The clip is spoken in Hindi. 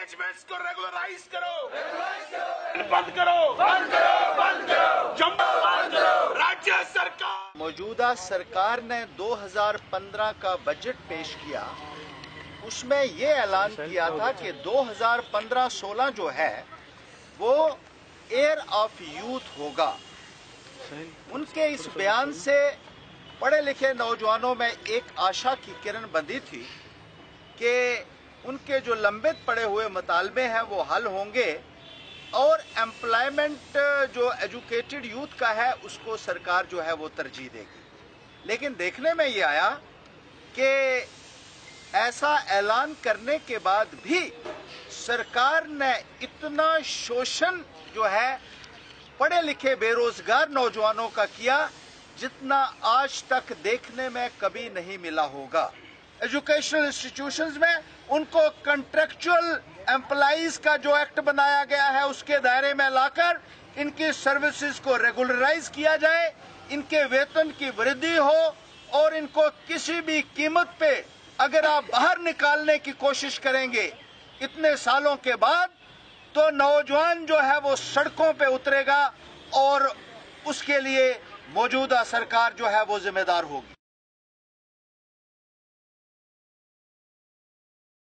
इसको रेगुलराइज करो। बंद करो। बंद करो बंद करो। जम्मू बंद करो। राज्य सरकार। मौजूदा सरकार ने 2015 का बजट पेश किया। उसमें ये ऐलान किया था कि 2015-16 जो है वो एयर ऑफ़ यूथ होगा। उनके इस बयान से पढ़े लिखे नौजवानों में एक आशा की किरण बंधी थी कि उनके जो लंबित पड़े हुए मुतालबे हैं, वो हल होंगे और एम्प्लॉयमेंट जो एजुकेटेड यूथ का है, उसको सरकार जो है वो तरजीह देगी। लेकिन देखने में ये आया कि ऐसा ऐलान करने के बाद भी सरकार ने इतना शोषण जो है पढ़े लिखे बेरोजगार नौजवानों का किया, जितना आज तक देखने में कभी नहीं मिला होगा। एजुकेशनल इंस्टीट्यूशंस में उनको कंट्रेक्चुअल एम्प्लॉज का जो एक्ट बनाया गया है, उसके दायरे में लाकर इनकी सर्विसेज़ को रेगुलराइज किया जाए, इनके वेतन की वृद्धि हो और इनको किसी भी कीमत पे अगर आप बाहर निकालने की कोशिश करेंगे इतने सालों के बाद तो नौजवान जो है वो सड़कों पे उतरेगा और उसके लिए मौजूदा सरकार जो है वो जिम्मेदार होगी।